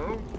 Oh.